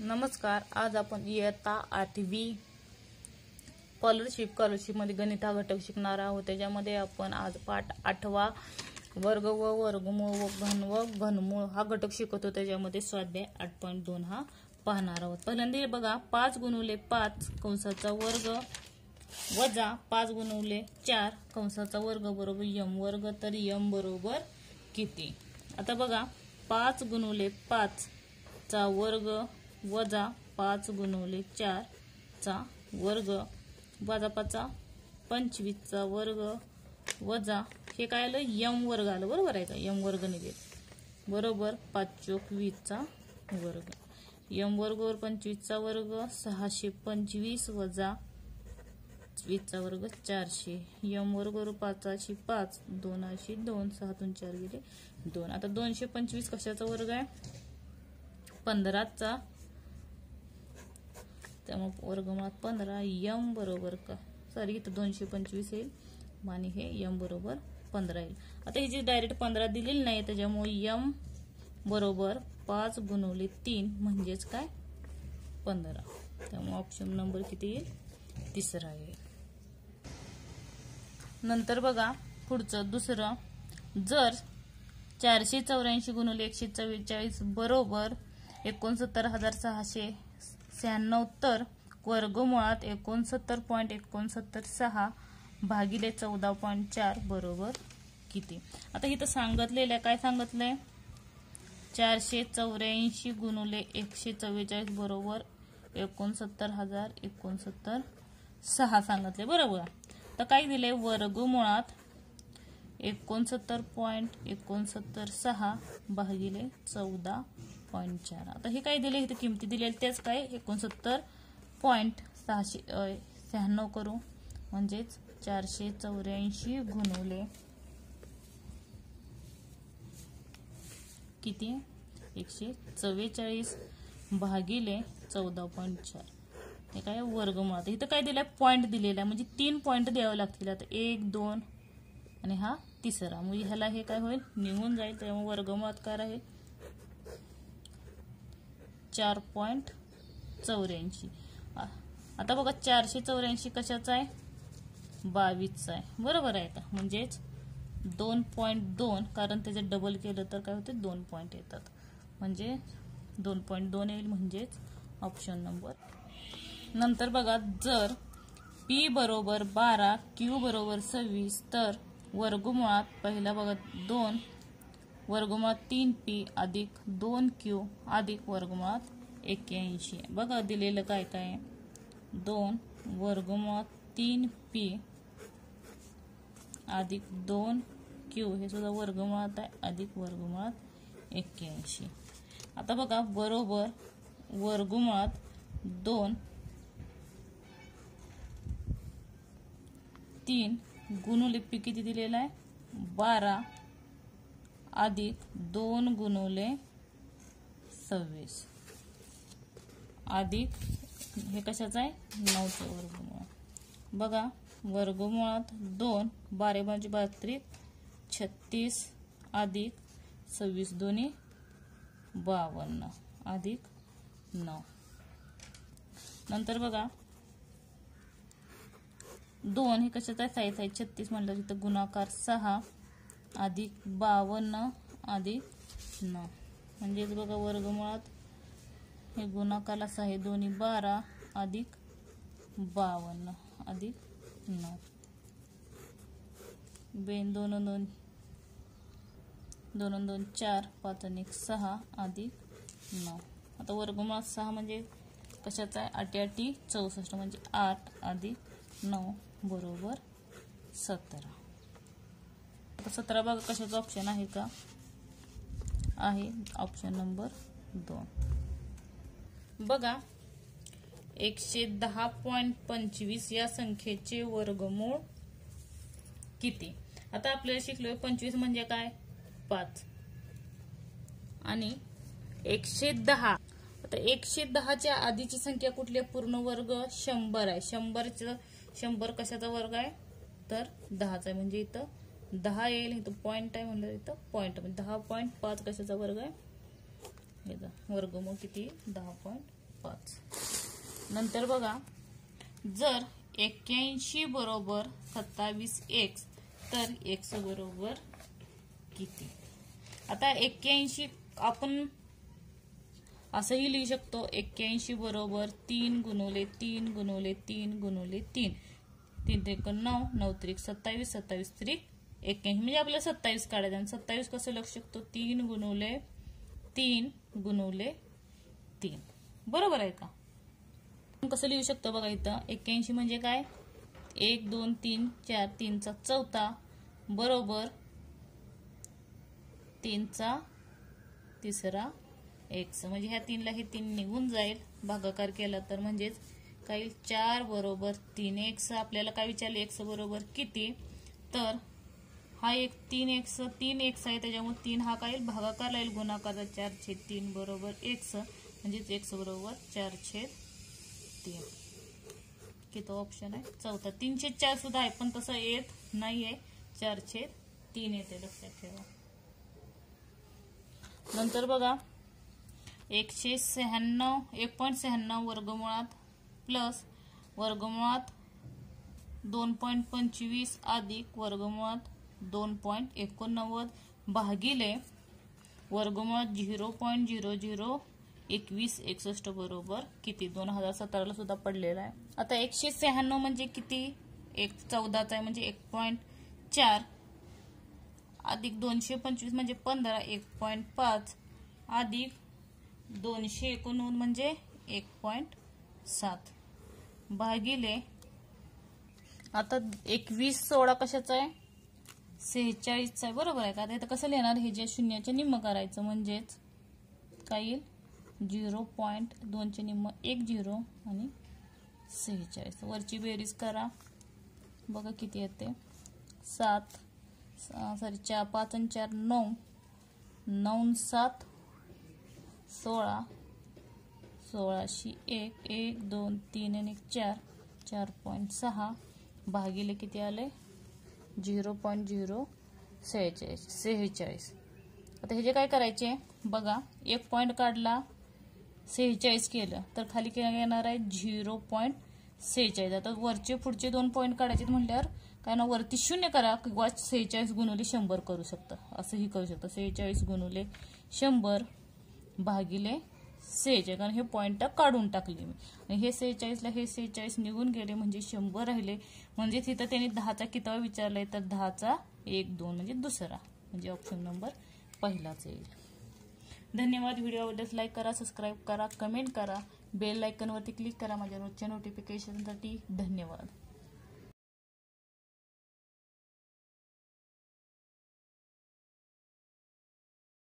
नमस्कार आज आपण इयत्ता आठवी स्कॉलरशिप स्कॉलरशिपमध्ये गणित हा घटक शिकणार आहोत. त्याच्यामध्ये आपण आज पाठ आठवा वर्ग व वर्गमूळ व घन व घनमूळ हा घटक शिकवतो. त्याच्यामध्ये स्वाध्याय आठ पॉईंट दोन हा पाहणार आहोत. पहिल्यांदा बघा पाच गुणवले पाच कंसाचा वर्ग वजा पाच गुणवले चार कंसाचा वर्ग बरोबर यम वर्ग तर यम बरोबर किती? आता बघा पाच गुणवले पाच चा वर्ग वजा पाच गुणवले चारचा वर्ग वजा पाचा पंचवीसचा वर्ग वजा हे काय आलं? यम वर्ग आलं. बरोबर आहे का? यम वर्ग निघेल. बरोबर पाच चोक वीसचा वर्ग. यम वर्गवर पंचवीसचा वर्ग सहाशे पंचवीस वजा वीसचा वर्ग चारशे. यम वर्ग पाचाशे पाच दोनाशे दोन सहातून चार गेले दोन. आता दोनशे पंचवीस कशाचा वर्ग आहे? पंधराचा त्यामुळे वर्गमुळात पंधरा यम बरोबर का? सॉरी इथं दोनशे पंचवीस येईल. आणि हे यम बरोबर पंधरा येईल. आता ही जी डायरेक्ट पंधरा दिलेली नाही त्याच्यामुळे यम बरोबर पाच गुणवले तीन म्हणजेच काय? पंधरा. त्यामुळे ऑप्शन नंबर किती येईल? तिसरा येईल. नंतर बघा पुढचं दुसरं. जर चारशे चौऱ्याऐंशी गुणवले एकशे चव्वेचाळीस बरोबर एकोणसत्तर हजार सहाशे शहाण्णव तर वर्गमुळात एकोणसत्तर पॉईंट एकोणसत्तर सहा भागिले चौदा पॉईंट चार बरोबर किती? आता इथं सांगितलेलं आहे. काय सांगितलंय? चारशे चौऱ्याऐंशी गुणुले एकशे चव्वेचाळीस बरोबर एकोणसत्तर हजार एकोणसत्तर सहा सांगितले. बरोबर? तर काय दिले वर्गमुळात एकोणसत्तर पॉईंट एकोणसत्तर सहा भागिले चौदा पॉईंट चार आता हे काय दिले? इथे किमती दिलेली तेच काय? एकोणसत्तर पॉईंट सहाशे शहाण्णव करू. म्हणजेच चारशे चौऱ्याऐंशी गुणवले किती? एकशे चव्वेचाळीस भागिले चौदा पॉईंट चार. हे काय वर्गमुळात इथं काय दिलंय? पॉईंट दिलेला आहे. म्हणजे तीन पॉईंट द्यावे लागतील. आता एक दोन आणि हा तिसरा. म्हणजे ह्याला हे काय होईल? निघून जाईल. त्यामुळे वर्गमुळात काय राहील चार पॉईंट चौऱ्याऐंशी. आता बघा चारशे चौऱ्याऐंशी कशाचा आहे? बावीसचा आहे. बरोबर आहे आता. म्हणजेच दोन पॉईंट दोन कारण त्याचे डबल केलं तर काय होते? दोन पॉईंट येतात. म्हणजे दोन पॉईंट दोन येईल म्हणजेच ऑप्शन नंबर नंतर बघा जर पी बरोबर बारा क्यू बरोबर सव्वीस तर वर्गमुळात पहिला बघा दोन वर्गमुळात तीन पी अधिक दोन क्यू अधिक वर्गमुळात एक्क्याऐंशी. बघा दिलेलं काय काय दोन वर्गमुळात तीन पी अधिक दोन क्यू हे सुद्धा वर्गमुळात आहे. अधिक वर्गमुळात एक्क्याऐंशी. आता बघा बरोबर वर्गमुळात दोन तीन गुणुलिपी किती दिलेला आहे? बारा अधिक दोन गुणवले सव्वीस. अधिक हे कशाचं आहे? नऊचं वर्गमुळात बघा वर्गमुळात दोन बारे म्हणजे बात्रिक छत्तीस अधिक सव्वीस दोन्ही बावन्न. अधिक नऊ. नंतर बघा दोन हे कशाचं आहे? साईज आहे. छत्तीस म्हटलं तिथं गुणाकार सहा. अधिक बावन्न अधिक नऊ. म्हणजेच बघा वर्गमुळात हे गुणाकालाच आहे. दोन्ही बारा अधिक बावन्न अधिक नऊ. बेन दोन दोन दोन दोन चार पाच आणि एक सहा अधिक नऊ. आता वर्गमुळात सहा म्हणजे कशाचा आहे? आठी आठी चौसष्ट. म्हणजे आठ अधिक नऊ बरोबर सतरा. आता सतरा बघा कशाचं ऑप्शन आहे का? आहे ऑप्शन नंबर दोन. बघा एकशे दहा पॉईंट पंचवीस या संख्येचे वर्गमूळ किती? आता आपल्याला शिकलोय पंचवीस म्हणजे काय? पाच. आणि एकशे दहा. आता एकशे दहाच्या आधीची संख्या कुठली? पूर्ण वर्ग शंभर आहे. शंभरचं शंभर कशाचा वर्ग आहे? तर दहाचा आहे. म्हणजे इथं दहा येईल इथं पॉईंट आहे म्हणलं इथं. पॉईंट म्हणजे दहा पॉईंट पाच कशाचा वर्ग आहे? वर्ग मग किती दहा पॉईंट पाच. नंतर बघा. जर एक्क्याऐंशी बरोबर सत्तावीस एक्स तर एक्स बरोबर किती? आता एक्क्याऐंशी आपण असंही लिहू शकतो. एक्क्याऐंशी बरोबर तीन गुणवले तीन गुणवले तीन गुणवले तीन. तीन त्रिक नऊ नऊ त्रिक सत्तावीस सत्तावीस त्रिक एक्क्याऐंशी म्हणजे आपल्याला सत्तावीस काढायचं आणि सत्तावीस कसं लक्ष शकतो? तीन गुणवले तीन गुणवले तीन. बरोबर आहे का? कसं लिहू शकतो बघा इथं? एक्क्याऐंशी म्हणजे काय? एक दोन तीन चार. तीनचा चौथा बरोबर तीनचा तिसरा एक्स म्हणजे ह्या तीनला हे तीन निघून जाईल. भागाकार केला तर म्हणजेच काही चार बरोबर तीन. एक्स आपल्याला काय विचारले? एक्स बरोबर किती? तर हा एक तीन एक्स तीन एक्स आहे त्याच्यामुळे तीन हा काय भागाकार राहील गुणाकार चार छेद तीन बरोबर एक्स म्हणजेच एक्स बरोबर चार छेद तीन. किती ऑप्शन आहे. चौथा तीनशे चार सुद्धा आहे पण तसं येत नाही आहे चार छेद तीन येते लक्षात ठेवा. नंतर बघा एकशे शहाण्णव एक पॉईंट शहाण्णव वर्गमुळात प्लस वर्गमुळात दोन पॉईंट पंचवीस अधिक वर्गमुळात दोन पॉईंट एकोणनव्वद भागिले वर्गमुळात झिरो पॉईंट झिरो झिरो एकवीस एकसष्ट बरोबर किती? दोन हजार सतराला सुद्धा पडलेला आहे. आता एकशे शहाण्णव म्हणजे किती? एक चौदाचा आहे म्हणजे एक पॉईंट चार. अधिक दोनशे पंचवीस म्हणजे पंधरा. एक पॉईंट पाच. अधिक दोनशे एकोणनव्वद म्हणजे एक पॉईंट सात. भागिले आता एकवीस सोळा कशाचा आहे? सेहेचाळीसचा आहे. बरोबर आहे का? आता इथं कसं लिहिणार? हे जे शून्याचे निम्म करायचं म्हणजेच काय येईल? झिरो पॉईंट दोनचे निम्म एक झिरो आणि सेहेचाळीस. वरची बेरीज करा. बघा किती येते. सात सॉरी चार पाच आणि चार नऊ. नऊ सात सोळा. सोळाशे एक एक दोन तीन आणि एक चार. चार पॉईंट सहा. भागिले किती आले? झिरो पॉईंट झिरो सेहेचाळीस. सेहेचाळीस. आता हे जे काय करायचे बघा एक पॉईंट काढला सेहेचाळीस केलं तर खाली काय येणार आहे? झिरो पॉईंट सेहेचाळीस. आता वरचे पुढचे दोन पॉईंट काढायचे म्हटल्यावर काय ना वरती शून्य करा किंवा सेहेचाळीस गुणवले शंभर करू शकतं. असंही करू शकतं. सेहेचाळीस गुणवले शंभर भागिले सेहेचाळीस कारण हे पॉईंट काढून टाकले मी. आणि हे सेहेचाळीसला हे सेहेचाळीस निघून गेले म्हणजे शंभर राहिले. म्हणजे तिथं त्यांनी दहाचा कितावा विचारलाय तर दहाचा एक दोन म्हणजे दुसरा. म्हणजे ऑप्शन नंबर पहिलाच येईल. धन्यवाद. व्हिडिओ आवडल्यास लाईक करा सबस्क्राईब करा कमेंट करा. बेल लायकनवरती क्लिक करा. माझ्या रोजच्या नोटिफिकेशनसाठी धन्यवाद.